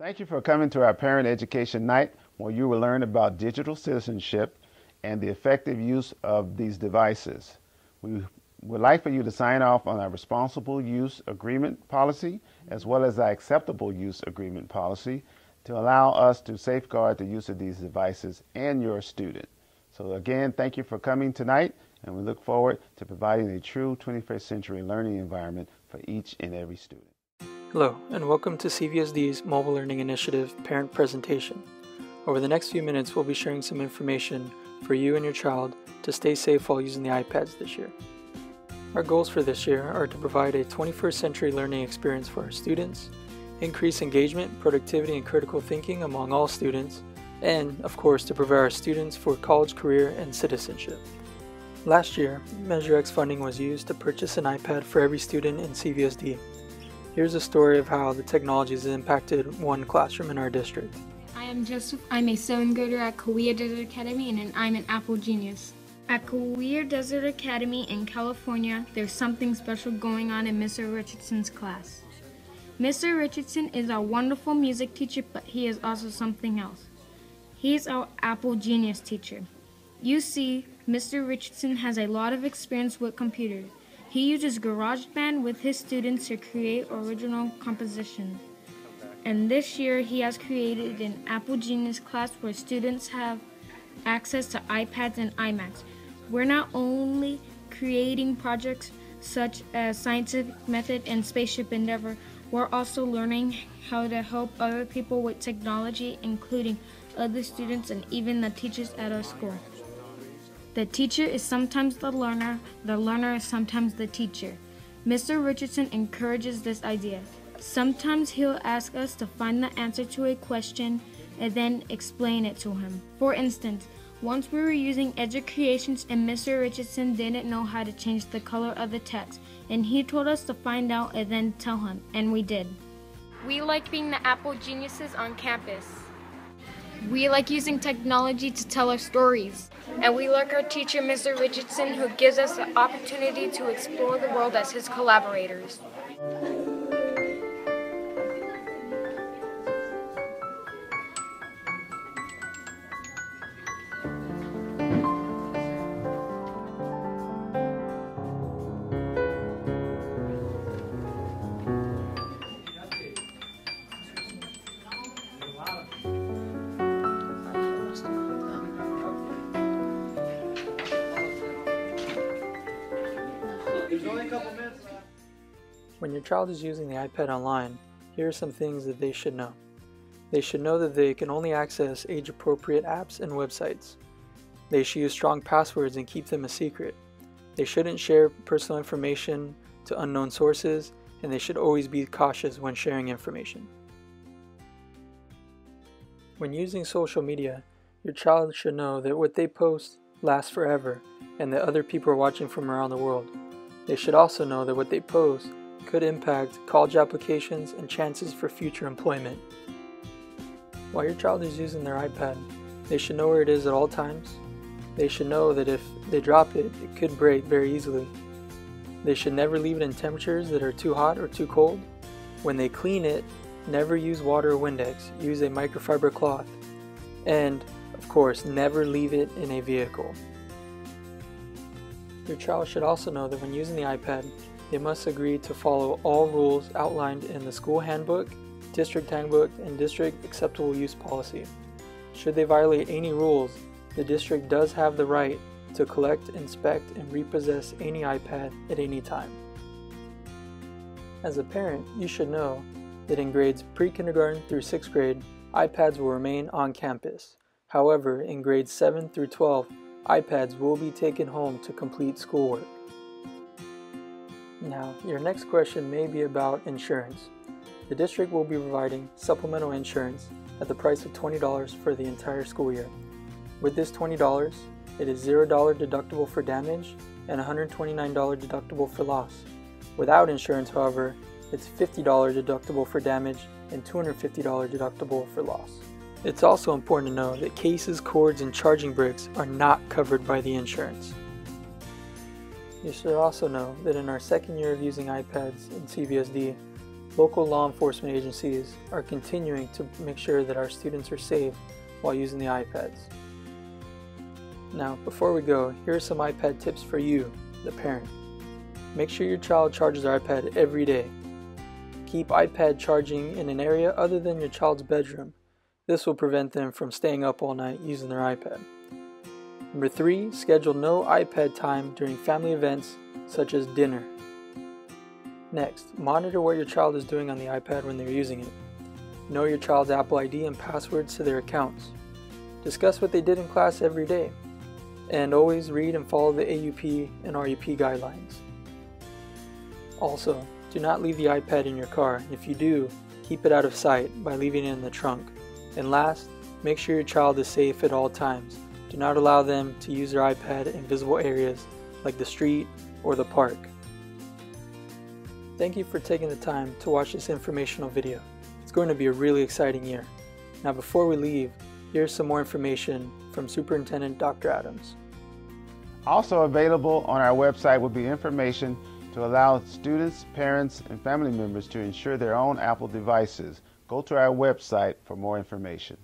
Thank you for coming to our Parent Education Night where you will learn about digital citizenship and the effective use of these devices. We would like for you to sign off on our responsible use agreement policy as well as our acceptable use agreement policy to allow us to safeguard the use of these devices and your student. So again, thank you for coming tonight and we look forward to providing a true 21st century learning environment for each and every student. Hello, and welcome to CVUSD's Mobile Learning Initiative Parent Presentation. Over the next few minutes, we'll be sharing some information for you and your child to stay safe while using the iPads this year. Our goals for this year are to provide a 21st century learning experience for our students, increase engagement, productivity, and critical thinking among all students, and, of course, to prepare our students for college, career, and citizenship. Last year, Measure X funding was used to purchase an iPad for every student in CVSD Here's a story of how the technology has impacted one classroom in our district. I am Joseph. I'm a seventh grader at Cahuilla Desert Academy and I'm an Apple genius. At Cahuilla Desert Academy in California, there's something special going on in Mr. Richardson's class. Mr. Richardson is our wonderful music teacher, but he is also something else. He is our Apple genius teacher. You see, Mr. Richardson has a lot of experience with computers. He uses GarageBand with his students to create original compositions. And this year he has created an Apple Genius class where students have access to iPads and iMacs. We're not only creating projects such as Scientific Method and Spaceship Endeavor, we're also learning how to help other people with technology, including other students and even the teachers at our school. The teacher is sometimes the learner, the learner is sometimes the teacher. Mr. Richardson encourages this idea. Sometimes he'll ask us to find the answer to a question and then explain it to him. For instance, once we were using Educreations and Mr. Richardson didn't know how to change the color of the text, and he told us to find out and then tell him, and we did. We like being the Apple geniuses on campus. We like using technology to tell our stories. And we like our teacher, Mr. Richardson, who gives us the opportunity to explore the world as his collaborators. When your child is using the iPad online, here are some things that they should know. They should know that they can only access age appropriate apps and websites. They should use strong passwords and keep them a secret. They shouldn't share personal information to unknown sources, and they should always be cautious when sharing information. When using social media, your child should know that what they post lasts forever and that other people are watching from around the world. They should also know that what they post could impact college applications and chances for future employment. While your child is using their iPad, they should know where it is at all times. They should know that if they drop it, it could break very easily. They should never leave it in temperatures that are too hot or too cold. When they clean it, never use water or Windex, use a microfiber cloth. And, of course, never leave it in a vehicle. Your child should also know that when using the iPad, they must agree to follow all rules outlined in the school handbook, district handbook, and district acceptable use policy. Should they violate any rules, the district does have the right to collect, inspect, and repossess any iPad at any time. As a parent, you should know that in grades pre-kindergarten through 6th grade, iPads will remain on campus. However, in grades 7 through 12, iPads will be taken home to complete schoolwork. Now, your next question may be about insurance. The district will be providing supplemental insurance at the price of $20 for the entire school year. With this $20, it is $0 deductible for damage and $129 deductible for loss. Without insurance, however, it's $50 deductible for damage and $250 deductible for loss. It's also important to know that cases, cords, and charging bricks are not covered by the insurance. You should also know that in our second year of using iPads in CVUSD, local law enforcement agencies are continuing to make sure that our students are safe while using the iPads. Now, before we go, here are some iPad tips for you, the parent. Make sure your child charges their iPad every day. Keep iPad charging in an area other than your child's bedroom. This will prevent them from staying up all night using their iPad. Number three, schedule no iPad time during family events such as dinner. Next, monitor what your child is doing on the iPad when they're using it. Know your child's Apple ID and passwords to their accounts. Discuss what they did in class every day. And always read and follow the AUP and RUP guidelines. Also, do not leave the iPad in your car. If you do, keep it out of sight by leaving it in the trunk. And last, make sure your child is safe at all times. Do not allow them to use their iPad in visible areas like the street or the park. Thank you for taking the time to watch this informational video. It's going to be a really exciting year. Now before we leave, here's some more information from Superintendent Dr. Adams. Also available on our website will be information to allow students, parents, and family members to insure their own Apple devices. Go to our website for more information.